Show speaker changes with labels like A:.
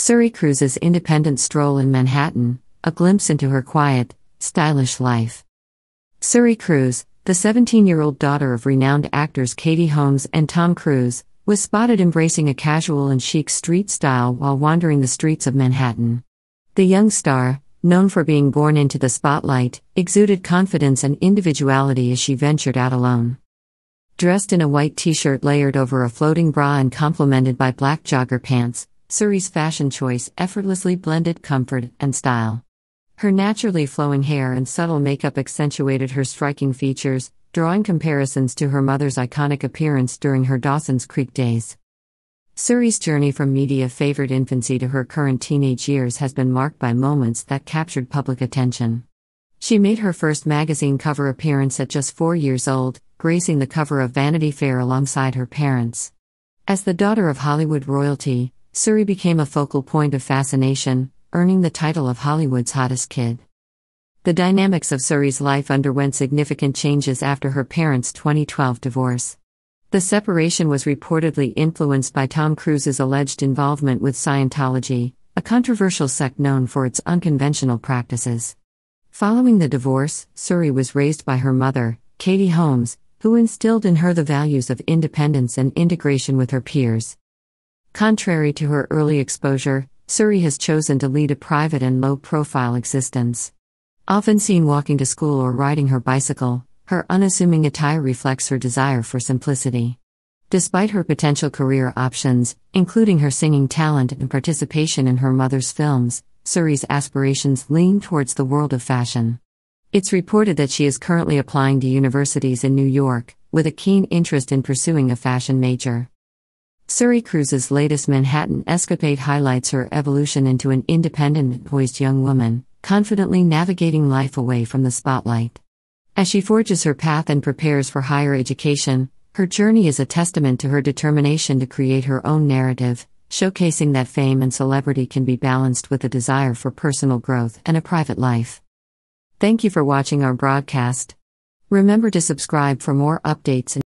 A: Suri Cruise's independent stroll in Manhattan, a glimpse into her quiet, stylish life. Suri Cruise, the 17 year old daughter of renowned actors Katie Holmes and Tom Cruise, was spotted embracing a casual and chic street style while wandering the streets of Manhattan. The young star, known for being born into the spotlight, exuded confidence and individuality as she ventured out alone. Dressed in a white t shirt layered over a floating bra and complemented by black jogger pants, Suri's fashion choice effortlessly blended comfort and style. Her naturally flowing hair and subtle makeup accentuated her striking features, drawing comparisons to her mother's iconic appearance during her Dawson's Creek days. Suri's journey from media favored infancy to her current teenage years has been marked by moments that captured public attention. She made her first magazine cover appearance at just four years old, gracing the cover of Vanity Fair alongside her parents. As the daughter of Hollywood royalty, Suri became a focal point of fascination, earning the title of Hollywood's hottest kid. The dynamics of Suri's life underwent significant changes after her parents' 2012 divorce. The separation was reportedly influenced by Tom Cruise's alleged involvement with Scientology, a controversial sect known for its unconventional practices. Following the divorce, Suri was raised by her mother, Katie Holmes, who instilled in her the values of independence and integration with her peers. Contrary to her early exposure, Suri has chosen to lead a private and low profile existence. Often seen walking to school or riding her bicycle, her unassuming attire reflects her desire for simplicity. Despite her potential career options, including her singing talent and participation in her mother's films, Suri's aspirations lean towards the world of fashion. It's reported that she is currently applying to universities in New York, with a keen interest in pursuing a fashion major. Suri Cruise's latest Manhattan escapade highlights her evolution into an independent and poised young woman, confidently navigating life away from the spotlight. As she forges her path and prepares for higher education, her journey is a testament to her determination to create her own narrative, showcasing that fame and celebrity can be balanced with a desire for personal growth and a private life. Thank you for watching our broadcast. Remember to subscribe for more updates and